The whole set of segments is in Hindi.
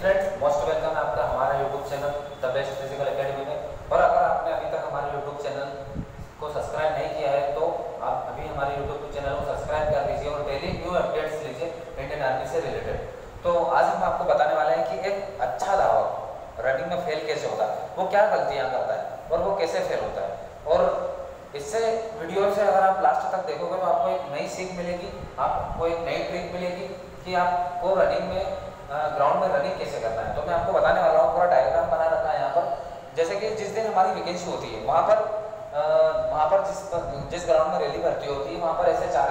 फ्रेंड्स मोस्ट वेलकम आपका हमारा YouTube channel the best physical academy में। और अगर आपने अभी तक हमारे यूट्यूब चैनल को सब्सक्राइब नहीं किया है तो आप अभी हमारे यूट्यूब चैनल को सब्सक्राइब कर दीजिए और डेली न्यू अपडेट्स लीजिए इंडियन आर्मी से रिलेटेड तो आज हम आपको बताने वाले हैं कि एक अच्छा धावक रनिंग में फेल कैसे होता है, वो क्या गलतियाँ करता है और वो कैसे फेल होता है। और इससे वीडियो से अगर आप लास्ट तक देखोगे तो आपको एक नई सीख मिलेगी, आपको एक नई ट्रिक मिलेगी कि आपको रनिंग में में रनिंग कैसे करना है? तो मैं आपको बताने वाला हूँ पूरा डायग्राम बना रखा है यहाँ पर। जैसे कि जिस दिन हमारी वैकेंसी होती है वहाँ पर वहाँ पर जिस पर, जिस ग्राउंड में रैली भर्ती होती है वहाँ पर ऐसे चार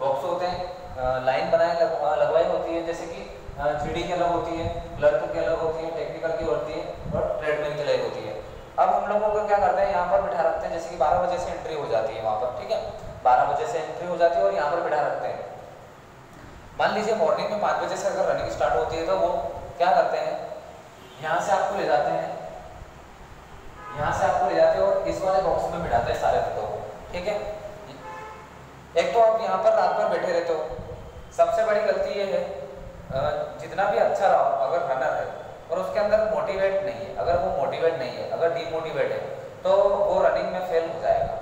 बॉक्स होते हैं। लाइन बनाए लगवाई होती है जैसे कि थ्री की अलग होती है क्लर्क की अलग होती है टेक्निकल की होती है और ट्रेडमिल की अलग होती है। अब हम लोगों को क्या करते हैं यहाँ पर बिठा रखते हैं जैसे कि बारह बजे से एंट्री हो जाती है वहाँ पर ठीक है? बारह बजे से एंट्री हो जाती है और यहाँ पर बिठा रखते हैं। मान लीजिए मॉर्निंग में पाँच बजे से अगर रनिंग स्टार्ट होती है तो वो क्या करते हैं? यहाँ से आपको ले जाते हैं। यहाँ से आपको ले जाते हैं और इस वाले बॉक्स में बिठाते हैं सारे पौधों को। ठीक है? एक तो आप यहाँ पर रात भर बैठे रहते हो। सबसे बड़ी गलती ये है जितना भी अच्छा रहा अगर रनर है, और उसके अंदर मोटिवेट नहीं है, अगर वो मोटिवेट नहीं है, अगर डीमोटिवेट है तो वो रनिंग में फेल हो जाएगा।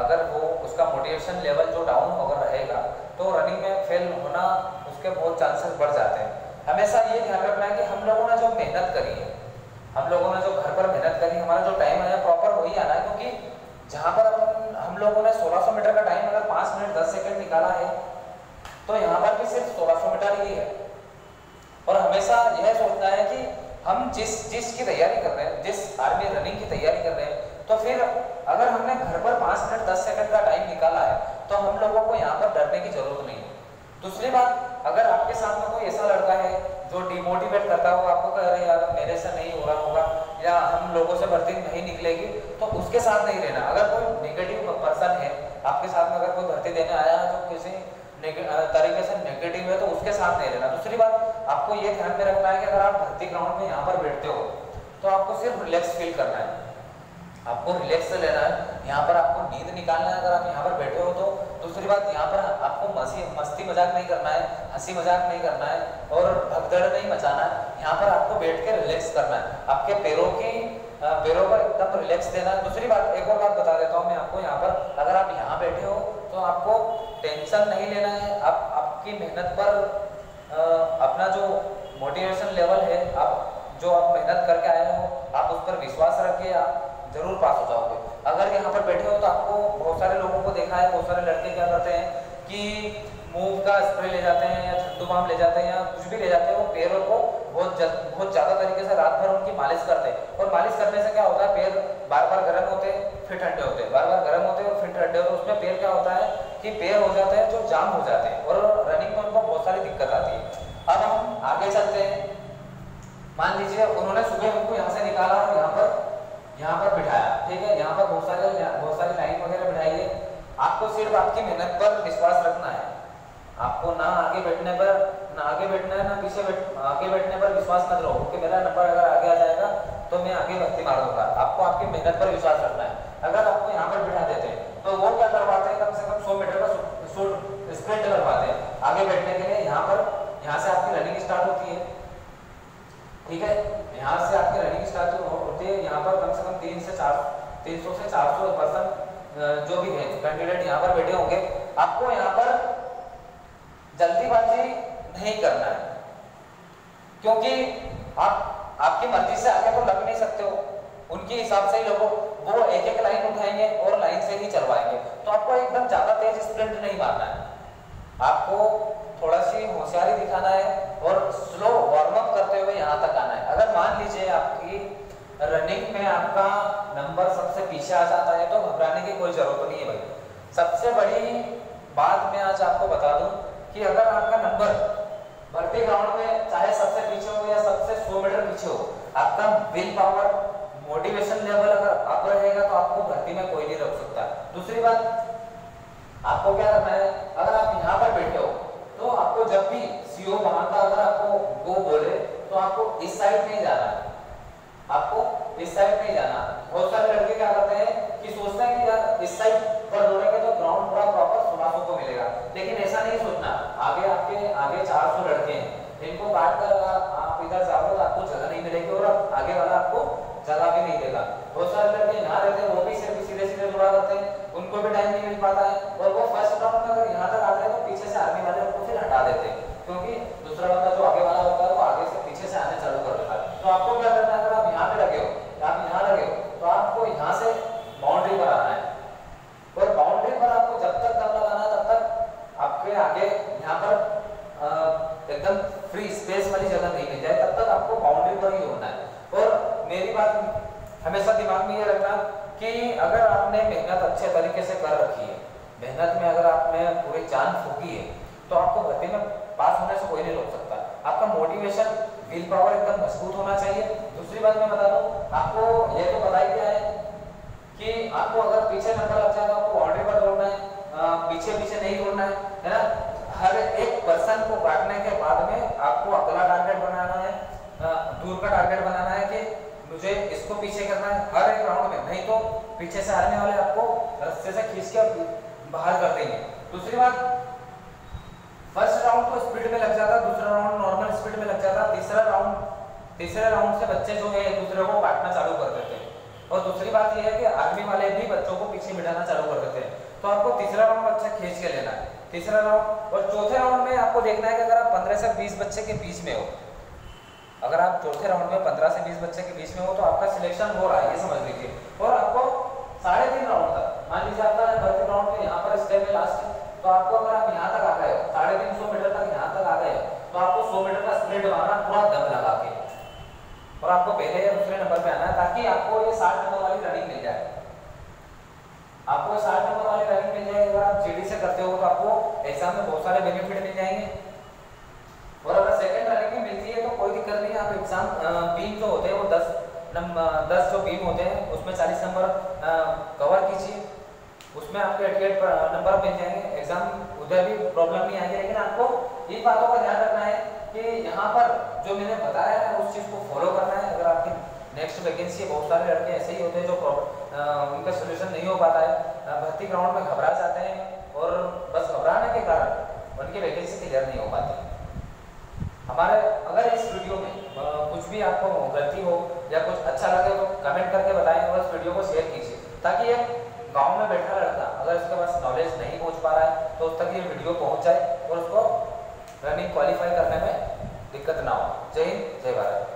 अगर वो उसका मोटिवेशन लेवल जो डाउन अगर रहेगा तो रनिंग में फेल होना, उसके बहुत चांसेस बढ़ जाते हैं। हमेशा ये ध्यान रखना है कि हम लोगों ने जो मेहनत करी है, हम लोगों ने जो घर पर मेहनत करी, हमारा जो टाइम आया प्रॉपर वही आना है, क्योंकि जहाँ पर अपन, हम लोगों ने 1600 मीटर का टाइम अगर पाँच मिनट, दस सेकेंड निकाला है तो यहाँ पर भी सिर्फ़ 1600 मीटर ही है। और हमेशा यह सोचना है कि हम जिस जिस की तैयारी कर रहे हैं, जिस आर्मी रनिंग की तैयारी कर रहे हैं तो फिर अगर हमने घर पर पाँच मिनट, दस सेकंड का टाइम निकाला है तो हम लोगों को यहाँ पर डरने की ज़रूरत नहीं है। दूसरी बात, अगर आपके साथ में कोई ऐसा लड़का है जो डिमोटिवेट करता हो आपको कह रहे यार, मेरे से नहीं हो रहा होगा या हम लोगों से भर्ती नहीं निकलेगी तो उसके साथ नहीं रहना। अगर कोई नेगेटिव पर्सन है, आपके साथ में अगर कोई भर्ती देने आया है जो किसी तरीके से नेगेटिव है तो उसके साथ नहीं रहना। दूसरी बात, आपको ये ध्यान में रखना है कि अगर आप भर्ती ग्राउंड में यहाँ पर बैठते हो तो आपको सिर्फ़ रिलैक्स फील करना है। आपको रिलैक्स लेना है। यहाँ पर आपको नींद निकालना है, अगर आप यहाँ पर बैठे हो तो। दूसरी बात, यहाँ पर आपको मसी, मस्ती मज़ाक नहीं करना है, हँसी मज़ाक नहीं करना है और भगदड़ नहीं मचाना है। यहाँ पर आपको बैठ के रिलैक्स करना है। आपके पैरों की पैरों पर एकदम रिलैक्स देना है। दूसरी बात, एक और बात बता देता हूँ मैं आपको यहाँ पर। अगर आप यहाँ बैठे हो तो आपको टेंशन नहीं लेना है। आप, आपकी मेहनत पर अपना जो मोटिवेशन लेवल है, आप, जो आप मेहनत करके आए हो, आप उस पर विश्वास रखिए, आप ज़रूर पास हो जाओगे। अगर यहाँ पर बैठे हो तो आपको बहुत सारे लोगों को देखा है बहुत सारे लड़के क्या करते हैं कि मूव का स्प्रे ले जाते हैं या झंडू बाम ले जाते हैं या कुछ भी ले जाते हैं वो पैरों को बहुत जल, बहुत ज़्यादा तरीके से रात भर उनकी मालिश करते हैं। और मालिश करने से क्या होता है पैर बार बार गर्म होते हैं फिर ठंडे होते हैं। बार बार गर्म होते हैं और फिर ठंडे होते हैं। उसमें पैर क्या होता है कि पैर हो जाते हैं जो जाम हो जाते हैं और रनिंग में उनको बहुत सारी दिक्कत आती है। अब हम आगे चलते हैं। मान लीजिए उन्होंने सुबह उनको यहाँ से निकाला और यहाँ पर यहाँ पर बिठाया, ठीक है? यहाँ पर बहुत सारे, बहुत सारी लाइन वगैरह बिठाई है। आपको सिर्फ़ आपकी मेहनत पर विश्वास रखना है। आपको ना आगे बैठने पर, ना आगे बैठना है, ना पीछे बैठ, आगे बैठने पर विश्वास मत रहो। क्योंकि मेरा नंबर अगर आगे आ जाएगा तो मैं आगे भर्ती मार दूँगा आपको आपकी मेहनत पर विश्वास रखना है। अगर आपको यहाँ पर बिठा देते हैं तो वो क्या करवाते हैं? कम से कम सौ मीटर का स्प्रिंट करवाते हैं आगे बैठने के लिए यहाँ पर यहाँ से आपकी रनिंग स्टार्ट होती है ठीक है यहाँ से आपकी रनिंग स्टार्ट होती है यहाँ पर कम से कम तीन से चार तीन सौ से चार सौ पर्सन जो भी है कैंडिडेट यहाँ पर बैठे होंगे, आपको यहाँ पर जल्दीबाजी नहीं करना है। क्योंकि आप, आपकी मर्ज़ी से आगे तो लग नहीं सकते हो। उनके हिसाब से ही लोगों वो एक एक लाइन उठाएँगे और लाइन से ही चलवाएँगे। तो आपको एकदम ज़्यादा तेज स्प्रिंट नहीं मारना है। आपको थोड़ा सी होशियारी दिखाना है और स्लो वार्म अप करते हुए यहाँ तक आना है। अगर मान लीजिए आपकी रनिंग में आपका नंबर सबसे पीछे आ जाता है तो घबराने की कोई ज़रूरत नहीं है भाई। सबसे बड़ी बात मैं आज आपको बता दूँ कि अगर आपका नंबर भर्ती ग्राउंड में चाहे सबसे पीछे हो या सबसे सौ मीटर पीछे हो, आपका विल पावर मोटिवेशन लेवल अगर अप रहेगा तो आपको भर्ती में कोई नहीं रोक सकता। दूसरी बात, आपको क्या करना है, अगर आप यहाँ पर बैठे हो तो आपको जब भी सीओ वहाँ का अगर आपको गो बोले तो आपको इस साइड नहीं जाना है। आपको इस साइड नहीं जाना। बहुत सारे लड़के क्या करते हैं कि सोचते हैं कि यार इस साइड पर दौड़ेंगे तो ग्राउंड पूरा प्रॉपर सोलह सौ को मिलेगा। लेकिन ऐसा नहीं सोचना। आगे आपके, आगे चार सौ लड़के हैं। इनको काट कर आप इधर जाओगे तो आपको जगह नहीं मिलेगी और आगे वाला आपको जगह भी नहीं देगा। बहुत सारे लड़के यहाँ रहते हैं, वो भी सिर्फ़ सीधे सीधे दौड़ा करते हैं। उनको भी टाइम नहीं मिल पाता है। और वो फ़र्स्ट राउंड में अगर यहाँ तक आते हैं तो पीछे से आर्मी वाले उनको फिर हटा देते हैं। क्योंकि दूसरा बंदा जो आगे वाला होता है, वो आगे से पीछे से आने चालू कर देता है। तो आपको क्या करना है? अगर आप आपने मेहनत अच्छे तरीके से कर रखी है। मेहनत में अगर आपने पूरी जान फूकी है तो आपको भर्ती में पास होने से कोई नहीं रोक सकता। आपका मोटिवेशन विल पावर एकदम मज़बूत होना चाहिए। दूसरी बात मैं बता दूँ, आपको ये तो पता ही क्या है कि आपको अगर पीछे नंबर जाए तो आपको बाउंड्री पर दौड़ना है पीछे पीछे नहीं दौड़ना है है ना? हर एक पर्सन को काटने के बाद में आपको अगला टारगेट बनाना है दूर का टारगेट बनाना है कि मुझे इसको पीछे करना है, हर एक राउंड में। नहीं तो पीछे से आने वाले आपको रस्ते से खींच के बाहर कर देंगे। दूसरी बात फ़र्स्ट राउंड तो स्पीड में लग जाता, दूसरा राउंड नॉर्मल स्पीड में लग जाता, तीसरा राउंड तीसरे राउंड से बच्चे जो है, दूसरे को काटना चालू कर देते हैं। और दूसरी बात यह है कि आर्मी वाले भी बच्चों को पीछे बिठाना चालू कर देते हैं। तो आपको तीसरा राउंड अच्छा खींच के लेना है। तीसरा राउंड और चौथे राउंड में आपको देखना है कि अगर आप पंद्रह से बीस बच्चे के बीच में हो, अगर आप चौथे राउंड में पंद्रह से बीस बच्चे के बीच में हो तो आपका सिलेक्शन हो रहा है, ये समझ लीजिए। और आपको साढ़े तीन राउंड तक मान लीजिए आपका भर्ती राउंड में यहाँ पर स्टेप में लास्ट तो आपको अगर आप यहाँ तक आ गए हो साढ़े तीन सौ मीटर तक यहाँ तक आ गए हो तो आपको सौ मीटर का स्प्लिट मारना पूरा दम लगा के और आपको पहले या दूसरे नंबर पे आना है ताकि आपको ये साठ नंबर वाली रनिंग मिल जाए आपको साठ नंबर वाली रनिंग मिल जाएगी अगर आप जीडी से करते हो तो आपको एग्ज़ाम में बहुत सारे बेनिफिट मिल जाएँगे। और अगर सेकंड रनिंग में मिलती है तो कोई दिक्कत नहीं। आप एग्ज़ाम बीम जो होते हैं, वो दस नंबर दस जो बीम होते हैं, उसमें चालीस नंबर कवर कीजिए। उसमें आपके एटी एट नंबर मिल जाएँगे। एग्ज़ाम उधर भी प्रॉब्लम नहीं आएगी। लेकिन आपको इन बातों का ध्यान रखना है कि यहाँ पर जो मैंने बताया है, उस चीज़ को फॉलो करना है। अगर आपकी नेक्स्ट वैकेंसी बहुत सारे लड़के ऐसे ही होते हैं जो उनका सोल्यूशन नहीं हो पाता है। भर्ती ग्राउंड में घबरा जाते हैं और बस घबराने के कारण उनकी वैकेंसी क्लियर नहीं हो पाती। हमारे, अगर इस वीडियो में कुछ भी आपको गलती हो या कुछ अच्छा लगे तो कमेंट करके बताएँ और इस वीडियो को शेयर कीजिए। ताकि ये गाँव में बैठा लड़का अगर उसके पास नॉलेज नहीं पहुँच पा रहा है तो उस तक ये वीडियो पहुँच जाए और उसको रनिंग क्वालिफाई करने में दिक्कत ना हो। जय हिंद, जय भारत।